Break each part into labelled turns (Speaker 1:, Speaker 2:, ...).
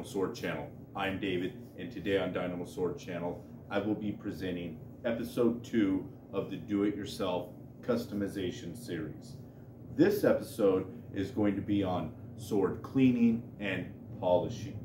Speaker 1: Dynamo Sword Channel. I'm David and today on Dynamo Sword Channel I will be presenting episode 2 of the Do-It-Yourself Customization Series. This episode is going to be on sword cleaning and polishing.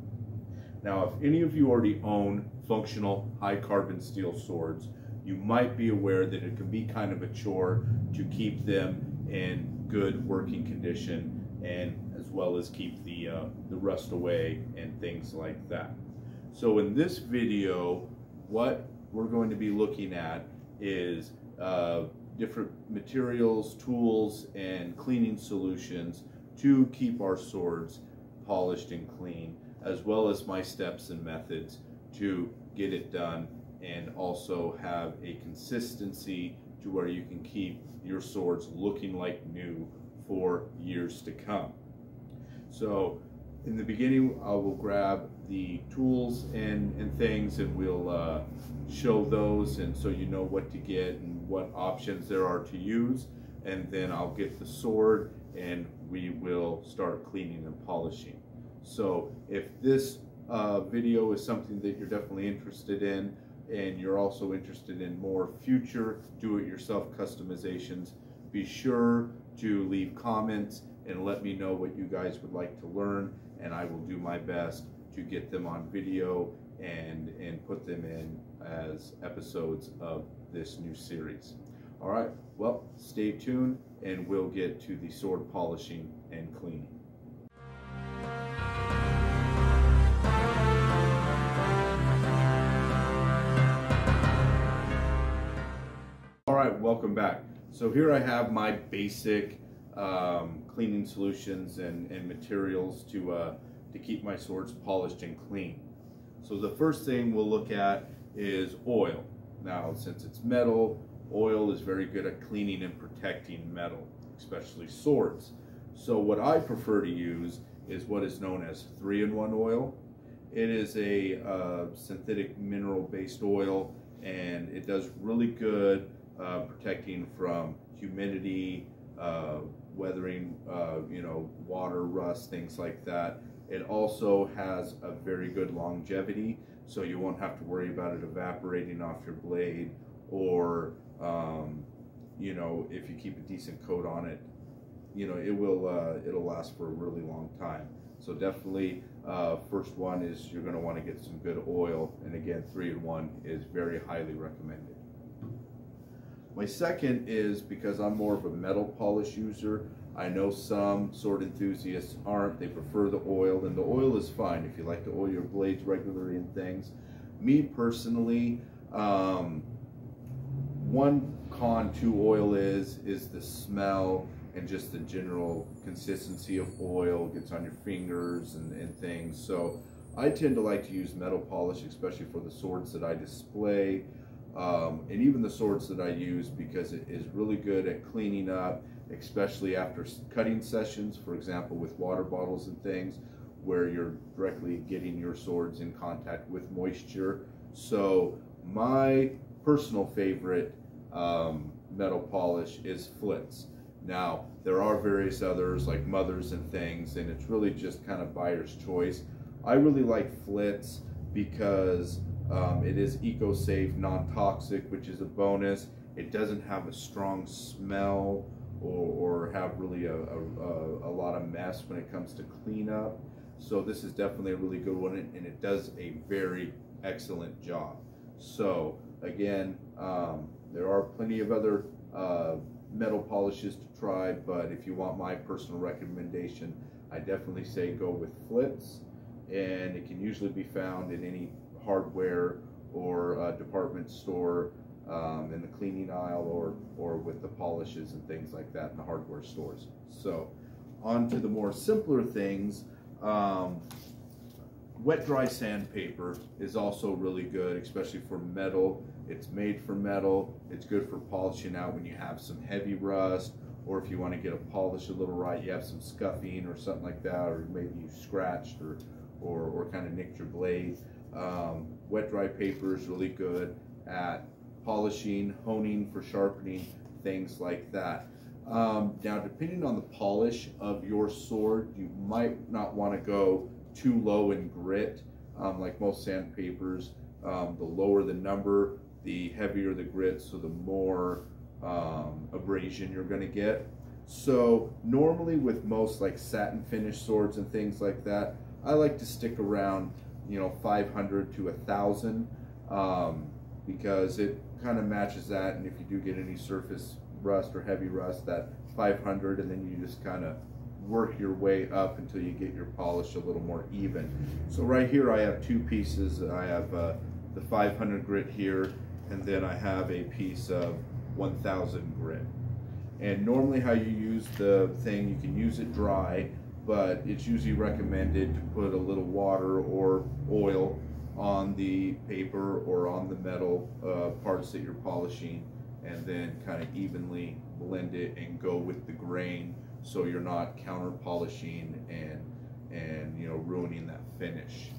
Speaker 1: Now if any of you already own functional high carbon steel swords, you might be aware that it can be kind of a chore to keep them in good working condition and as well as keep the, uh, the rust away and things like that. So in this video, what we're going to be looking at is uh, different materials, tools, and cleaning solutions to keep our swords polished and clean, as well as my steps and methods to get it done and also have a consistency to where you can keep your swords looking like new for years to come. So in the beginning, I will grab the tools and, and things and we'll uh, show those and so you know what to get and what options there are to use. And then I'll get the sword and we will start cleaning and polishing. So if this uh, video is something that you're definitely interested in and you're also interested in more future do-it-yourself customizations, be sure to leave comments and let me know what you guys would like to learn and I will do my best to get them on video and, and put them in as episodes of this new series. All right, well, stay tuned and we'll get to the sword polishing and cleaning. All right, welcome back. So here I have my basic um, cleaning solutions and, and materials to, uh, to keep my swords polished and clean. So the first thing we'll look at is oil. Now, since it's metal, oil is very good at cleaning and protecting metal, especially swords. So what I prefer to use is what is known as 3-in-1 oil. It is a uh, synthetic mineral-based oil and it does really good uh, protecting from humidity, uh, weathering, uh, you know, water, rust, things like that. It also has a very good longevity, so you won't have to worry about it evaporating off your blade or, um, you know, if you keep a decent coat on it, you know, it will, uh, it'll last for a really long time. So definitely, uh, first one is you're going to want to get some good oil. And again, three in one is very highly recommended. My second is because I'm more of a metal polish user. I know some sword enthusiasts aren't. They prefer the oil, and the oil is fine if you like to oil your blades regularly and things. Me personally, um, one con to oil is is the smell and just the general consistency of oil gets on your fingers and, and things. So I tend to like to use metal polish, especially for the swords that I display um, and even the swords that I use because it is really good at cleaning up, especially after cutting sessions, for example, with water bottles and things where you're directly getting your swords in contact with moisture. So my personal favorite um, metal polish is Flitz. Now, there are various others like Mothers and things, and it's really just kind of buyer's choice. I really like Flitz because um, it is eco-safe, non-toxic, which is a bonus. It doesn't have a strong smell or, or have really a, a, a, lot of mess when it comes to cleanup. So this is definitely a really good one and it does a very excellent job. So again, um, there are plenty of other uh, metal polishes to try, but if you want my personal recommendation, I definitely say go with Flitz and it can usually be found in any hardware or department store um, in the cleaning aisle or, or with the polishes and things like that in the hardware stores. So on to the more simpler things. Um, wet dry sandpaper is also really good, especially for metal. It's made for metal. It's good for polishing out when you have some heavy rust or if you want to get a polish a little right, you have some scuffing or something like that, or maybe you scratched or, or, or kind of nicked your blade. Um, wet dry paper is really good at polishing, honing for sharpening, things like that. Um, now, depending on the polish of your sword, you might not want to go too low in grit, um, like most sandpapers. Um, the lower the number, the heavier the grit, so the more um, abrasion you're going to get. So normally with most like satin finish swords and things like that, I like to stick around, you know, 500 to a thousand um, because it kind of matches that. And if you do get any surface rust or heavy rust, that 500, and then you just kind of work your way up until you get your polish a little more even. So right here I have two pieces. I have uh, the 500 grit here, and then I have a piece of 1000 grit. And normally how you use the thing, you can use it dry, but it's usually recommended to put a little water or oil on the paper or on the metal uh, parts that you're polishing and then kind of evenly blend it and go with the grain so you're not counter polishing and and you know ruining that finish.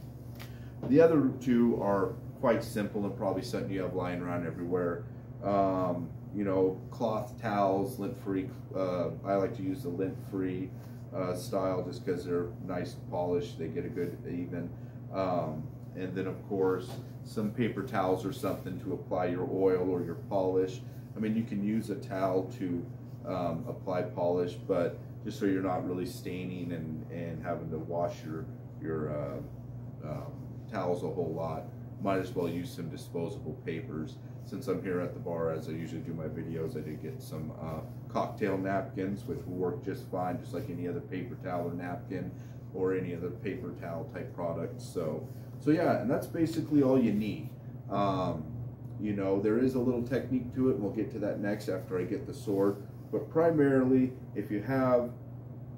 Speaker 1: The other two are quite simple and probably something you have lying around everywhere. Um, you know, cloth towels, lint-free. Uh, I like to use the lint-free uh, style just because they're nice polished. They get a good even. Um, and then of course, some paper towels or something to apply your oil or your polish. I mean, you can use a towel to um, apply polish, but just so you're not really staining and, and having to wash your, your uh, um, towels a whole lot, might as well use some disposable papers. Since I'm here at the bar, as I usually do my videos, I did get some uh, cocktail napkins, which work just fine, just like any other paper towel or napkin or any other paper towel type product. So, so yeah, and that's basically all you need. Um, you know, there is a little technique to it, and we'll get to that next after I get the sword. But primarily, if you have,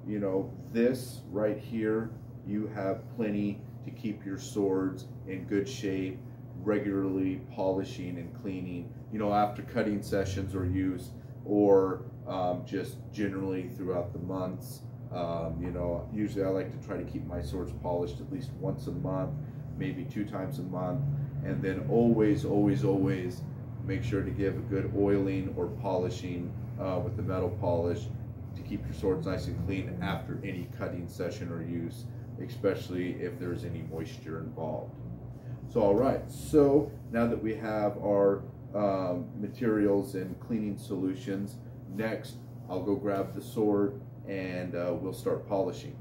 Speaker 1: you know, this right here, you have plenty to keep your swords in good shape, regularly polishing and cleaning, you know, after cutting sessions or use, or um, just generally throughout the months. Um, you know, usually I like to try to keep my swords polished at least once a month, maybe two times a month, and then always, always, always make sure to give a good oiling or polishing uh, with the metal polish to keep your swords nice and clean after any cutting session or use, especially if there's any moisture involved. So, all right, so now that we have our um, materials and cleaning solutions, next I'll go grab the sword and uh, we'll start polishing.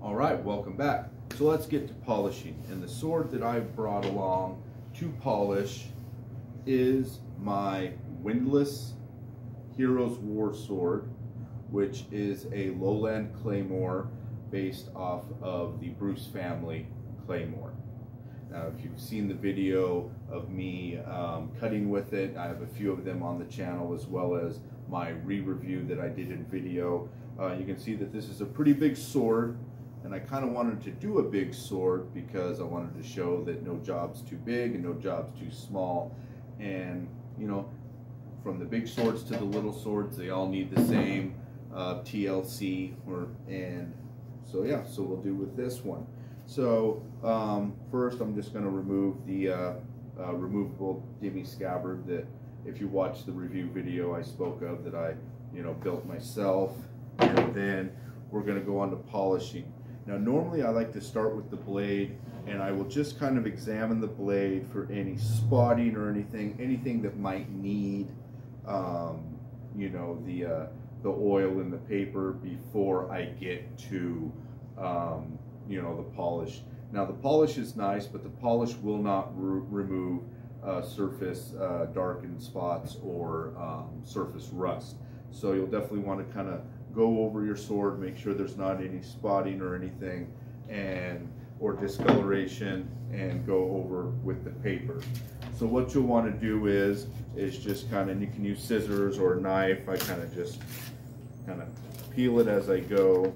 Speaker 1: All right, welcome back. So let's get to polishing. And the sword that I've brought along to polish is my windlass Heroes War Sword, which is a lowland claymore based off of the Bruce family claymore. Now, if you've seen the video of me um, cutting with it, I have a few of them on the channel as well as my re-review that I did in video. Uh, you can see that this is a pretty big sword and I kind of wanted to do a big sword because I wanted to show that no job's too big and no job's too small. And you know from the big swords to the little swords they all need the same uh, TLC or and so yeah so we'll do with this one. So um, first I'm just going to remove the uh, uh, removable demi scabbard that if you watch the review video I spoke of that I you know built myself. And then we're going to go on to polishing now normally I like to start with the blade and I will just kind of examine the blade for any spotting or anything anything that might need um, you know the uh, the oil in the paper before I get to um, you know, the polish. Now the polish is nice, but the polish will not re remove uh, surface uh, darkened spots or um, surface rust. So you'll definitely want to kind of go over your sword, make sure there's not any spotting or anything, and or discoloration, and go over with the paper. So what you'll want to do is, is just kind of, you can use scissors or a knife. I kind of just kind of peel it as I go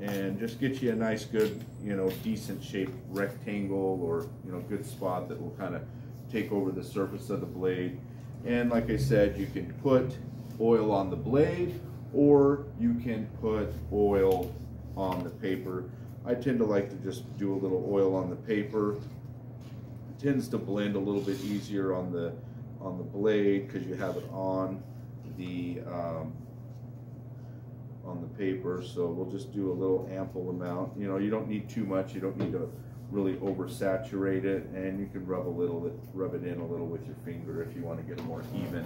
Speaker 1: and just get you a nice good you know decent shaped rectangle or you know good spot that will kind of take over the surface of the blade and like I said you can put oil on the blade or you can put oil on the paper I tend to like to just do a little oil on the paper. It tends to blend a little bit easier on the on the blade because you have it on the um, on the paper. So we'll just do a little ample amount. You know, you don't need too much. You don't need to really oversaturate it, and you can rub a little, rub it in a little with your finger if you want to get a more even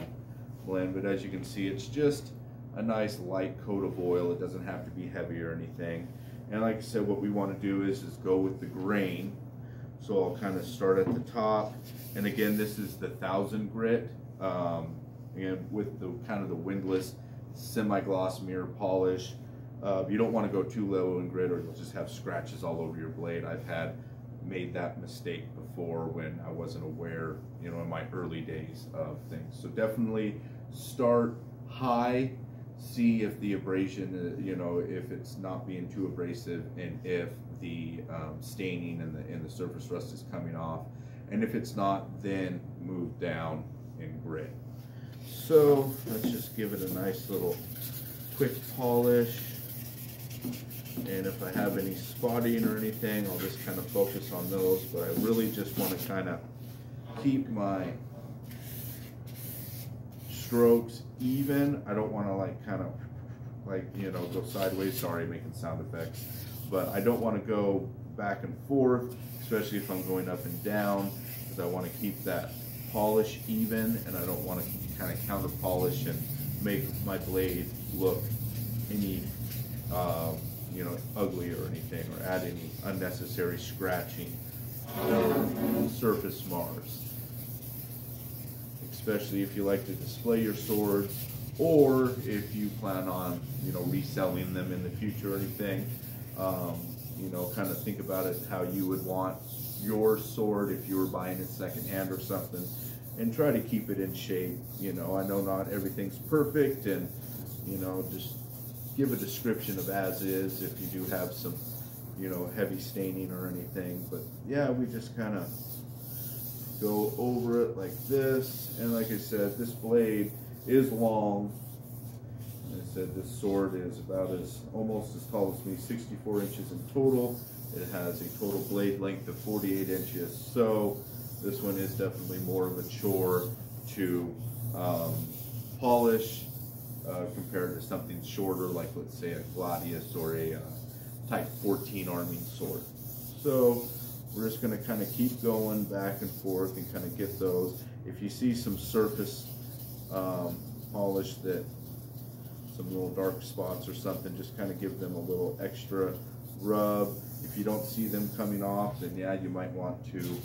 Speaker 1: blend. But as you can see, it's just a nice light coat of oil. It doesn't have to be heavy or anything. And like I said, what we want to do is, is go with the grain. So I'll kind of start at the top. And again, this is the thousand grit. Um, and with the kind of the Windlass semi-gloss mirror polish. Uh, you don't want to go too low in grit or you'll just have scratches all over your blade. I've had made that mistake before when I wasn't aware, you know, in my early days of things. So definitely start high see if the abrasion, uh, you know, if it's not being too abrasive and if the um, staining and the, and the surface rust is coming off. And if it's not, then move down in grit. So let's just give it a nice little quick polish. And if I have any spotting or anything, I'll just kind of focus on those. But I really just want to kind of keep my strokes even. I don't want to like kind of like, you know, go sideways. Sorry, making sound effects. But I don't want to go back and forth, especially if I'm going up and down, because I want to keep that polish even and I don't want to kind of counter polish and make my blade look any, uh, you know, ugly or anything or add any unnecessary scratching surface mars especially if you like to display your swords or if you plan on, you know, reselling them in the future or anything. Um, you know, kind of think about it how you would want your sword if you were buying it secondhand or something and try to keep it in shape. You know, I know not everything's perfect and, you know, just give a description of as is if you do have some, you know, heavy staining or anything. But yeah, we just kind of go over it like this. And like I said, this blade is long. I said this sword is about as almost as tall as me, 64 inches in total. It has a total blade length of 48 inches. So this one is definitely more of a chore to um, polish uh, compared to something shorter like let's say a Gladius or a uh, Type 14 arming sword. So we're just going to kind of keep going back and forth and kind of get those. If you see some surface um, polish that some little dark spots or something, just kind of give them a little extra rub. If you don't see them coming off, then yeah, you might want to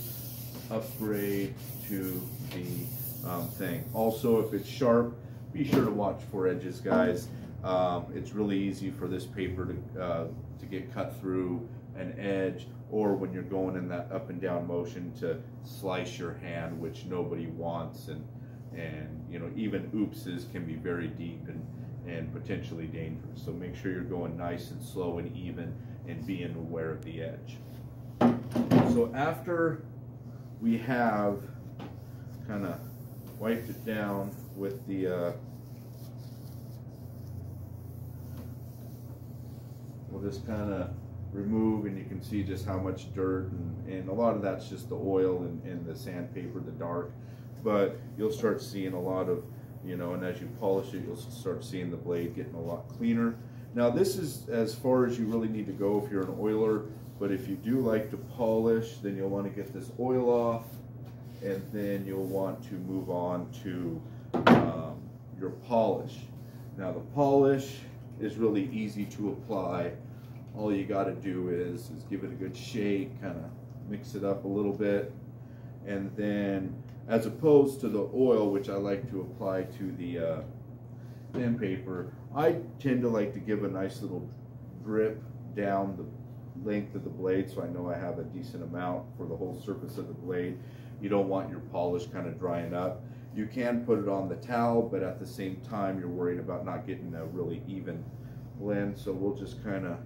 Speaker 1: upgrade to the um, thing. Also, if it's sharp, be sure to watch for edges, guys. Um, it's really easy for this paper to, uh, to get cut through an edge or when you're going in that up and down motion to slice your hand, which nobody wants. And, and you know, even oopses can be very deep and, and potentially dangerous. So make sure you're going nice and slow and even and being aware of the edge. So after we have kind of wiped it down with the uh, we'll just kind of remove and you can see just how much dirt and, and a lot of that's just the oil and, and the sandpaper, the dark. But you'll start seeing a lot of, you know, and as you polish it, you'll start seeing the blade getting a lot cleaner. Now this is as far as you really need to go if you're an oiler, but if you do like to polish, then you'll want to get this oil off and then you'll want to move on to um, your polish. Now the polish is really easy to apply all you got to do is is give it a good shake, kind of mix it up a little bit, and then as opposed to the oil, which I like to apply to the uh, sandpaper, I tend to like to give a nice little drip down the length of the blade so I know I have a decent amount for the whole surface of the blade. You don't want your polish kind of drying up. You can put it on the towel, but at the same time, you're worried about not getting a really even blend. So we'll just kind of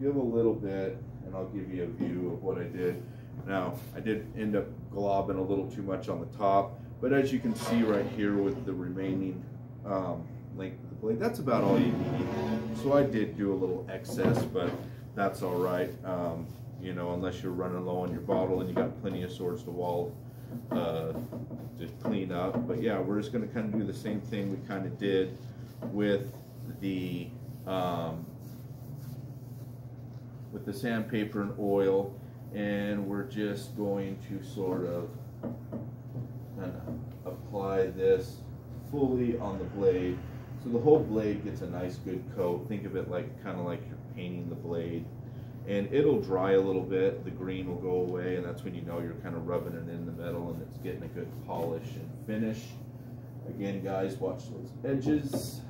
Speaker 1: give a little bit and I'll give you a view of what I did. Now, I did end up globbing a little too much on the top, but as you can see right here with the remaining um, length of the blade. That's about all you need. So I did do a little excess, but that's all right. Um, you know, unless you're running low on your bottle and you got plenty of swords to wall uh, to clean up. But yeah, we're just gonna kind of do the same thing we kind of did with the um, with the sandpaper and oil, and we're just going to sort of kind of apply this fully on the blade. So the whole blade gets a nice good coat. Think of it like kind of like you're painting the blade and it'll dry a little bit. The green will go away, and that's when you know you're kind of rubbing it in the metal and it's getting a good polish and finish. Again, guys, watch those edges.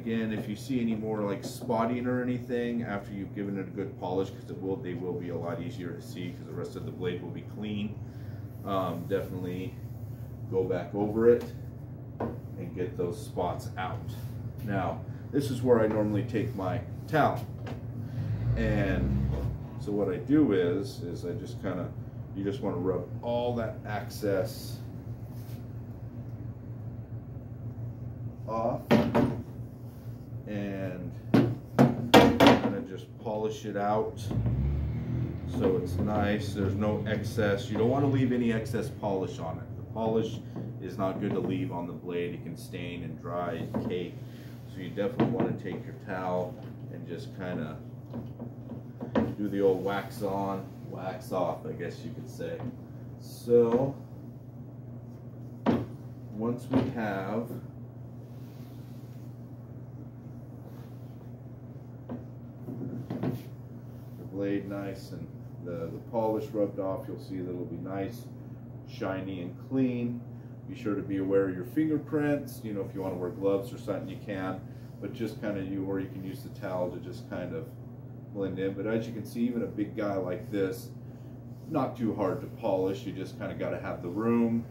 Speaker 1: Again, if you see any more like spotting or anything after you've given it a good polish, because it will, they will be a lot easier to see because the rest of the blade will be clean. Um, definitely go back over it and get those spots out. Now, this is where I normally take my towel. And so what I do is, is I just kind of, you just want to rub all that excess off and kind of just polish it out so it's nice. There's no excess. You don't want to leave any excess polish on it. The polish is not good to leave on the blade. It can stain and dry and cake. So you definitely want to take your towel and just kind of do the old wax on, wax off, I guess you could say. So once we have nice and the, the polish rubbed off, you'll see that it'll be nice, shiny and clean. Be sure to be aware of your fingerprints. You know, if you want to wear gloves or something, you can. But just kind of you, or you can use the towel to just kind of blend in. But as you can see, even a big guy like this, not too hard to polish. You just kind of got to have the room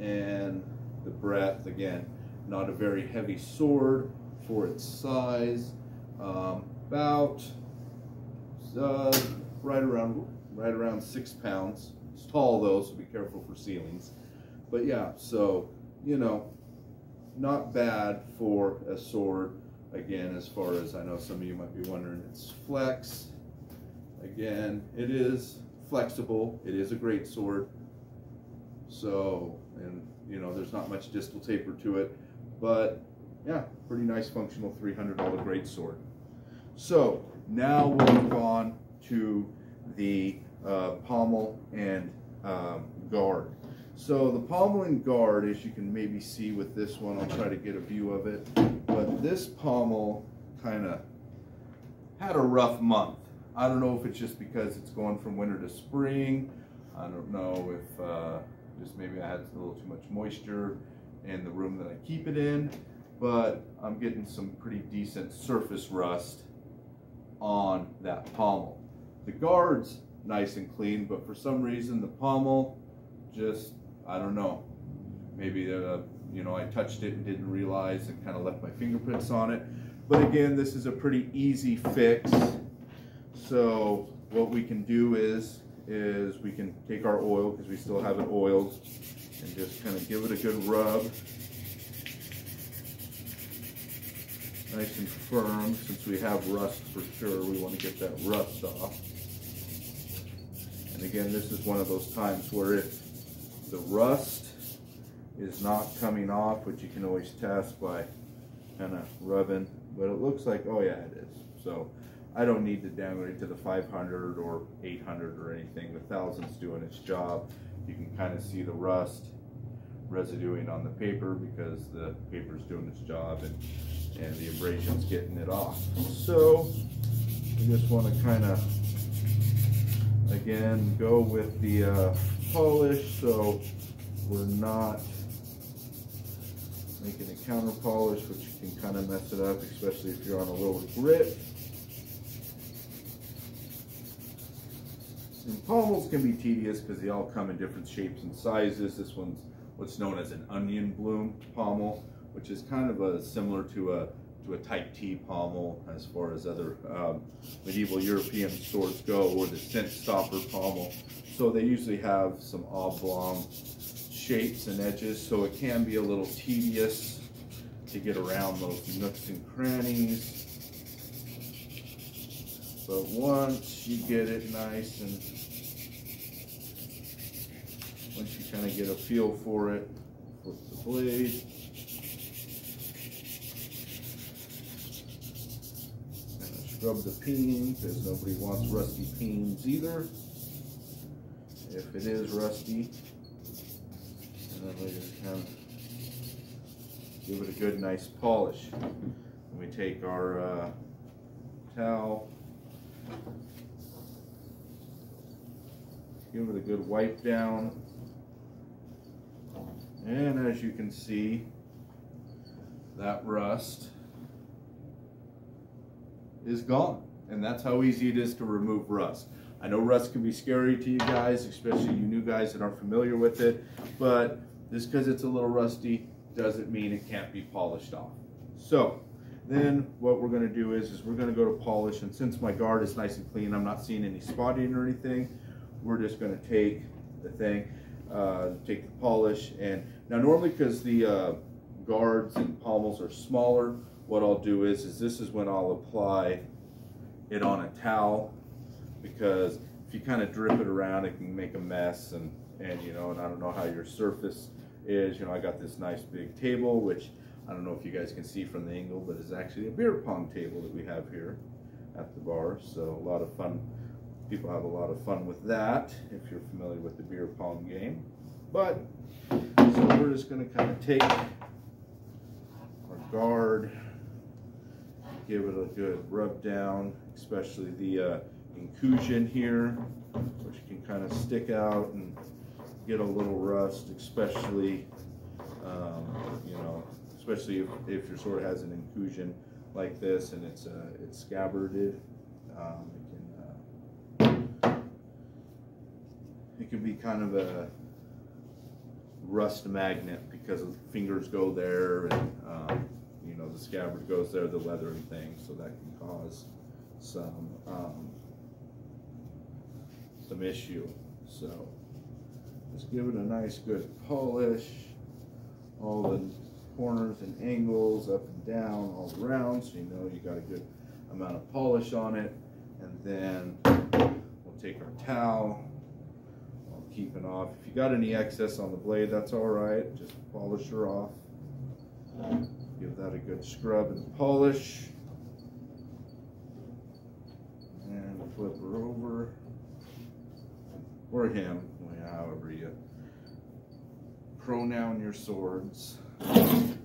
Speaker 1: and the breadth. Again, not a very heavy sword for its size. Um, about uh, right around right around six pounds. It's tall though, so be careful for ceilings. But yeah, so, you know, not bad for a sword. Again, as far as I know some of you might be wondering, it's flex. Again, it is flexible. It is a great sword. So, and you know, there's not much distal taper to it, but yeah, pretty nice functional $300 great sword. So now we'll move on to the uh, pommel and um, guard. So the pommel and guard, as you can maybe see with this one, I'll try to get a view of it, but this pommel kind of had a rough month. I don't know if it's just because it's going from winter to spring. I don't know if uh, just maybe I had a little too much moisture in the room that I keep it in, but I'm getting some pretty decent surface rust on that pommel. The guard's nice and clean, but for some reason the pommel just I don't know. Maybe, uh, you know, I touched it and didn't realize and kind of left my fingerprints on it. But again, this is a pretty easy fix. So what we can do is, is we can take our oil, because we still have it oiled, and just kind of give it a good rub. Nice and firm, since we have rust for sure, we want to get that rust off. And again, this is one of those times where if the rust is not coming off, which you can always test by kind of rubbing, but it looks like, oh yeah, it is. So I don't need to downgrade to the 500 or 800 or anything. The 1000's doing its job. You can kind of see the rust residuing on the paper because the paper's doing its job and, and the abrasion's getting it off. So you just want to kind of, again, go with the uh, polish so we're not making a counter polish which can kind of mess it up especially if you're on a lower grit. And pommels can be tedious because they all come in different shapes and sizes. This one's what's known as an onion bloom pommel, which is kind of a similar to a to a type T pommel as far as other um, medieval European swords go, or the scent stopper pommel. So they usually have some oblong shapes and edges, so it can be a little tedious to get around those nooks and crannies. But once you get it nice and once you kind of get a feel for it, flip the blade. Scrub the peen because nobody wants rusty peens either. If it is rusty, and then we just kind of give it a good nice polish. And we take our uh, towel, give it a good wipe down, and as you can see, that rust is gone. And that's how easy it is to remove rust. I know rust can be scary to you guys, especially you new guys that aren't familiar with it, but just because it's a little rusty doesn't mean it can't be polished off. So then what we're gonna do is, is we're gonna go to polish, and since my guard is nice and clean, I'm not seeing any spotting or anything, we're just gonna take the thing, uh, take the polish, and now normally because the uh, guards and pommels are smaller, what I'll do is, is this is when I'll apply it on a towel because if you kind of drip it around, it can make a mess and, and you know, and I don't know how your surface is. You know, I got this nice big table, which I don't know if you guys can see from the angle, but it's actually a beer pong table that we have here at the bar. So a lot of fun. People have a lot of fun with that if you're familiar with the beer pong game. But so we're just going to kind of take our guard, give it a good rub down, especially the uh, inclusion here, which can kind of stick out and get a little rust, especially, um, you know, especially if, if your sword has an inclusion like this and it's uh, it's scabbarded. Um, it can uh, it can be kind of a rust magnet because fingers go there and um, the scabbard goes there, the leather thing, so that can cause some um, some issue. So just give it a nice good polish. All the corners and angles up and down all around so you know you got a good amount of polish on it. And then we'll take our towel, I'll keep it off. If you got any excess on the blade, that's all right. Just polish her off. Give that a good scrub and polish. And flip her over or him, however you pronoun your swords. And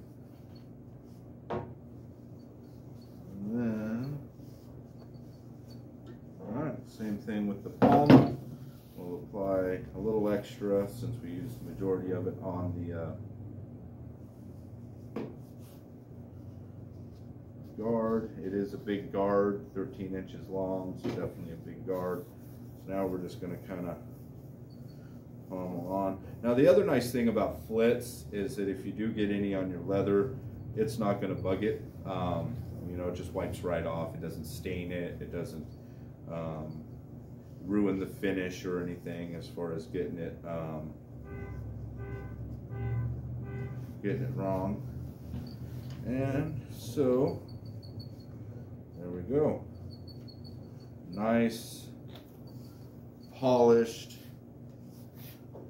Speaker 1: then, alright, same thing with the palm. We'll apply a little extra since we used the majority of it on the uh, guard. It is a big guard, 13 inches long, so definitely a big guard. So now we're just going to kind of on. Now the other nice thing about Flitz is that if you do get any on your leather, it's not going to bug it. Um, you know, it just wipes right off. It doesn't stain it. It doesn't um, ruin the finish or anything as far as getting it um, getting it wrong. And so there we go. Nice polished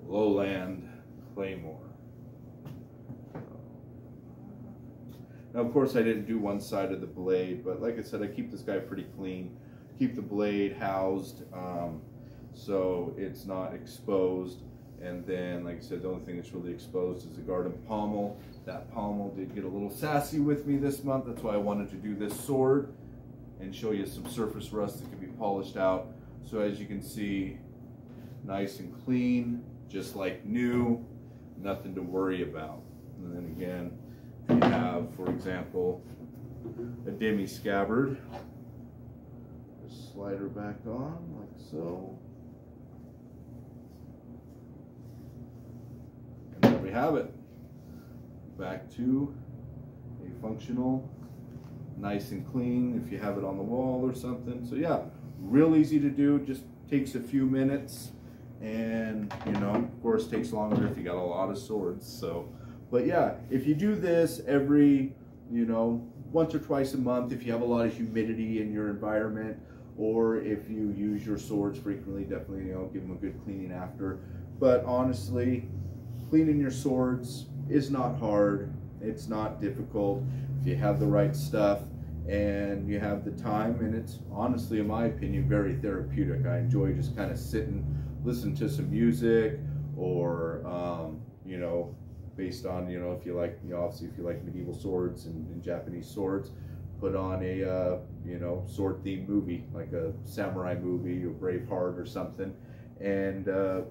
Speaker 1: lowland claymore. Now, of course, I didn't do one side of the blade, but like I said, I keep this guy pretty clean. Keep the blade housed um, so it's not exposed. And then, like I said, the only thing that's really exposed is the garden pommel. That pommel did get a little sassy with me this month. That's why I wanted to do this sword and show you some surface rust that can be polished out. So as you can see, nice and clean just like new, nothing to worry about. And then again, if you have, for example, a demi scabbard, just slide her back on like so. And there we have it. Back to a functional, nice and clean if you have it on the wall or something. So yeah, real easy to do, just takes a few minutes and you know, of course, takes longer if you got a lot of swords. So, but yeah, if you do this every, you know, once or twice a month, if you have a lot of humidity in your environment, or if you use your swords frequently, definitely you know give them a good cleaning after. But honestly, cleaning your swords is not hard. It's not difficult if you have the right stuff and you have the time and it's honestly in my opinion very therapeutic. I enjoy just kind of sitting listen to some music or um, you know based on you know if you like you know obviously if you like medieval swords and, and japanese swords put on a uh, you know sword themed movie like a samurai movie or braveheart or something. And uh,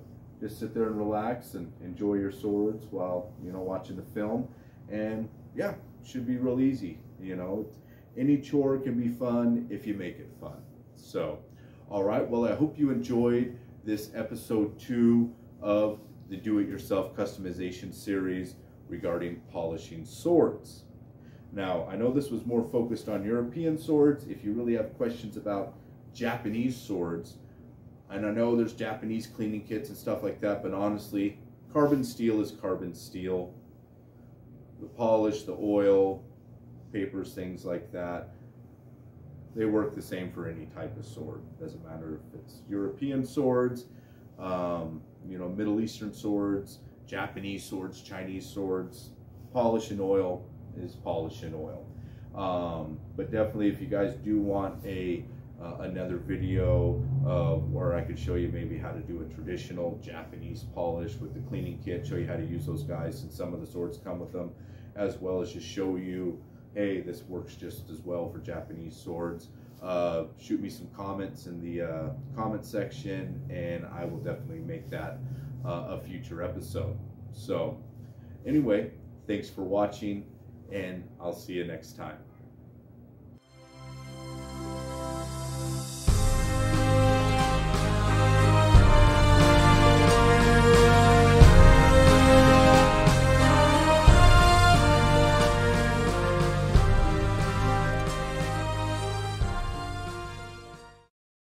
Speaker 1: just sit there and relax and enjoy your swords while you know watching the film. And yeah should be real easy you know any chore can be fun if you make it fun. So, all right, well, I hope you enjoyed this episode two of the Do It Yourself Customization series regarding polishing swords. Now, I know this was more focused on European swords. If you really have questions about Japanese swords, and I know there's Japanese cleaning kits and stuff like that, but honestly, carbon steel is carbon steel. The polish, the oil, papers, things like that. They work the same for any type of sword. Doesn't matter if it's European swords, um, you know, Middle Eastern swords, Japanese swords, Chinese swords. Polish and oil is polish and oil. Um, but definitely, if you guys do want a uh, another video uh, where I could show you maybe how to do a traditional Japanese polish with the cleaning kit, show you how to use those guys, and some of the swords come with them, as well as just show you hey, this works just as well for Japanese swords, uh, shoot me some comments in the uh, comment section and I will definitely make that uh, a future episode. So anyway, thanks for watching and I'll see you next time.